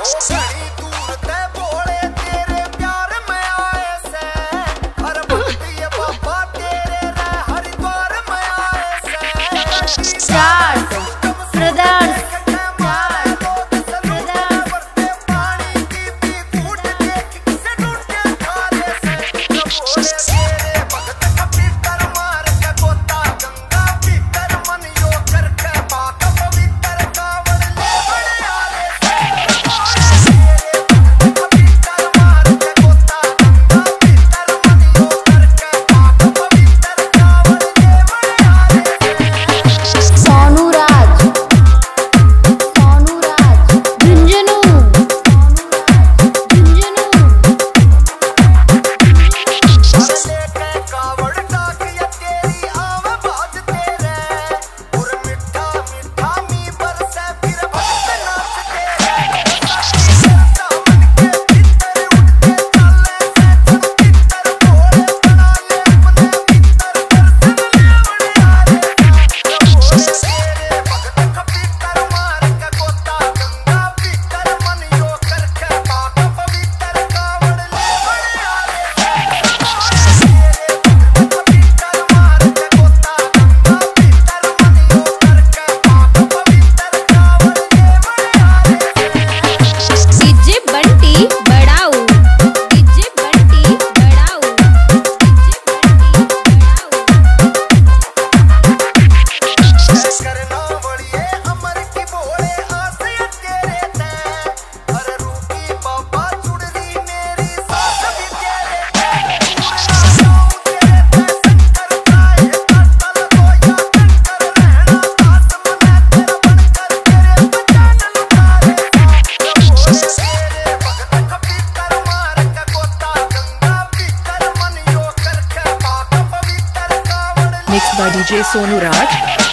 Whoa. Mixed by DJ Sonu Raj.